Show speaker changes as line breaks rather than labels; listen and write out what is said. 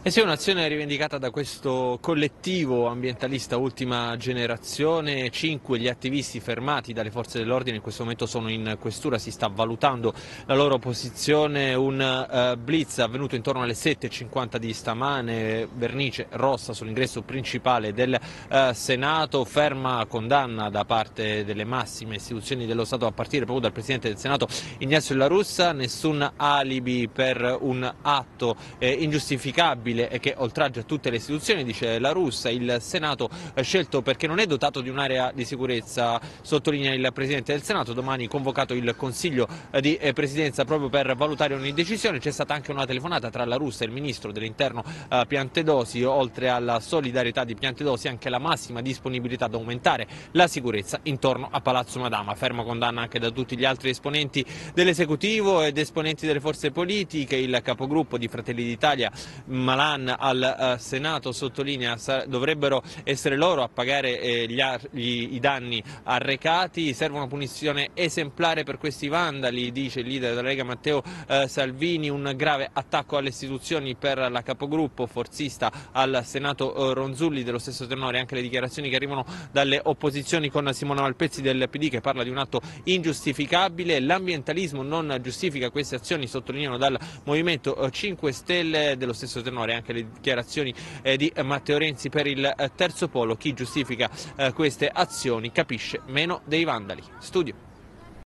E sì, un'azione rivendicata da questo collettivo ambientalista ultima generazione, cinque gli attivisti fermati dalle forze dell'ordine in questo momento sono in questura, si sta valutando la loro posizione, un uh, blitz avvenuto intorno alle 7.50 di stamane, vernice rossa sull'ingresso principale del uh, Senato, ferma condanna da parte delle massime istituzioni dello Stato a partire proprio dal Presidente del Senato Ignazio La Russa, nessun alibi per un atto eh, ingiustificabile inaccettabile e che oltraggia tutte le istituzioni, dice la Russa, il Senato scelto perché non è dotato di un'area di sicurezza, sottolinea il Presidente del Senato, domani convocato il Consiglio di eh, Presidenza proprio per valutare ogni decisione, c'è stata anche una telefonata tra la Russa e il Ministro dell'Interno eh, Piantedosi, oltre alla solidarietà di Piantedosi anche la massima disponibilità ad aumentare la sicurezza intorno a Palazzo Madama, ferma condanna anche da tutti gli altri esponenti dell'esecutivo ed esponenti delle forze politiche, il capogruppo di Fratelli d'Italia Malan al uh, Senato sottolinea che dovrebbero essere loro a pagare eh, gli, gli, i danni arrecati, serve una punizione esemplare per questi vandali, dice il leader della Lega Matteo uh, Salvini, un grave attacco alle istituzioni per la capogruppo forzista al Senato uh, Ronzulli. Dello stesso tenore, anche le dichiarazioni che arrivano dalle opposizioni con Simona Malpezzi del PD che parla di un atto ingiustificabile, l'ambientalismo non giustifica queste azioni, sottolineano dal Movimento 5 Stelle. Dello stesso tenore onore anche le dichiarazioni eh, di Matteo Renzi per il eh, terzo polo. Chi giustifica eh, queste azioni capisce meno dei vandali. Studio.